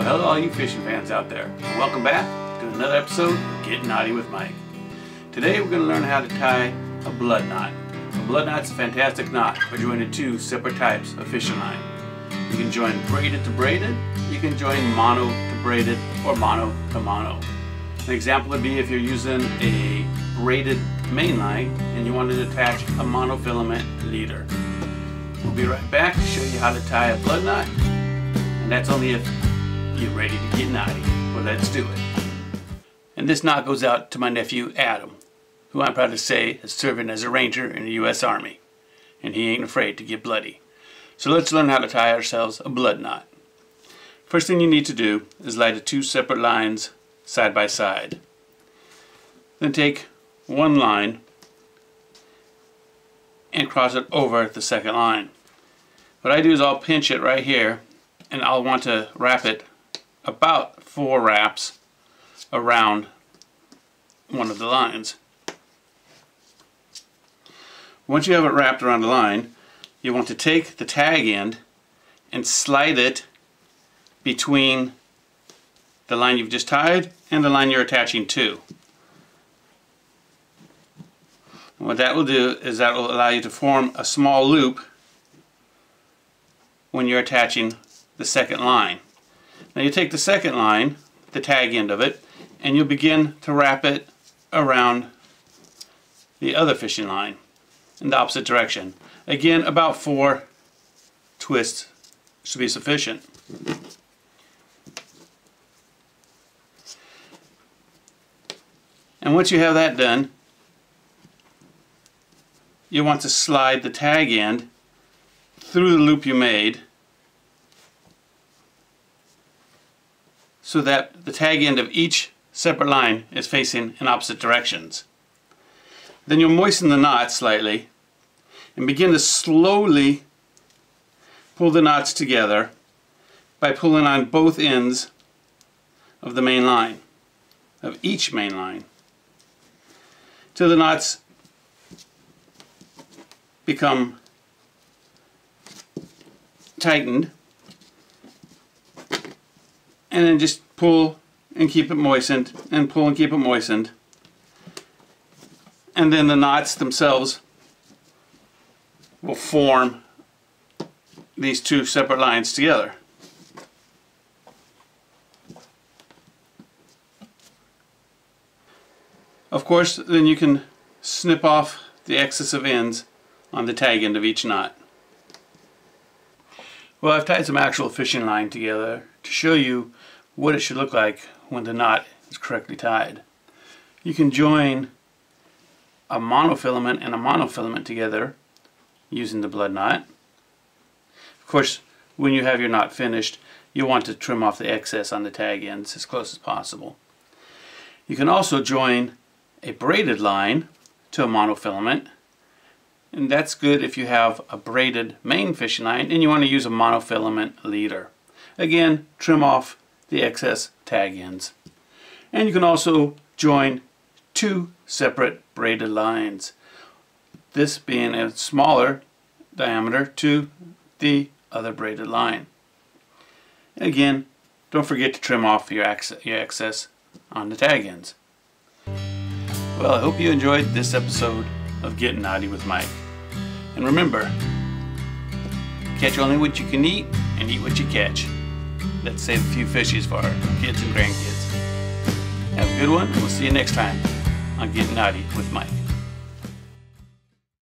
Well, hello all you fishing fans out there. Welcome back to another episode of Getting Knotty with Mike. Today we're going to learn how to tie a blood knot. A blood knot is a fantastic knot for joining two separate types of fishing line. You can join braided to braided, you can join mono to braided, or mono to mono. An example would be if you're using a braided main line and you wanted to attach a monofilament leader. We'll be right back to show you how to tie a blood knot, and that's only if you're ready to get knotty. Well, let's do it. And this knot goes out to my nephew Adam, who I'm proud to say is serving as a ranger in the U.S. Army, and he ain't afraid to get bloody. So let's learn how to tie ourselves a blood knot. First thing you need to do is lie the two separate lines side by side. Then take one line and cross it over the second line. What I do is I'll pinch it right here and I'll want to wrap it about four wraps around one of the lines. Once you have it wrapped around the line, you want to take the tag end and slide it between the line you've just tied and the line you're attaching to. And what that will do is that will allow you to form a small loop when you're attaching the second line. Now you take the second line, the tag end of it, and you'll begin to wrap it around the other fishing line in the opposite direction. Again, about four twists should be sufficient. And once you have that done, you want to slide the tag end through the loop you made so that the tag end of each separate line is facing in opposite directions. Then you'll moisten the knot slightly and begin to slowly pull the knots together by pulling on both ends of the main line, of each main line, till the knots become tightened and then just pull and keep it moistened and pull and keep it moistened and then the knots themselves will form these two separate lines together. Of course then you can snip off the excess of ends on the tag end of each knot. Well I've tied some actual fishing line together to show you what it should look like when the knot is correctly tied. You can join a monofilament and a monofilament together using the blood knot. Of course, when you have your knot finished, you'll want to trim off the excess on the tag ends as close as possible. You can also join a braided line to a monofilament and that's good if you have a braided main fishing line and you want to use a monofilament leader. Again, trim off the excess tag ends. And you can also join two separate braided lines. This being a smaller diameter to the other braided line. Again, don't forget to trim off your, your excess on the tag ends. Well, I hope you enjoyed this episode of Getting Knotty with Mike. And remember, catch only what you can eat and eat what you catch. Let's save a few fishies for our kids and grandkids. Have a good one, and we'll see you next time on Getting Knotty with Mike.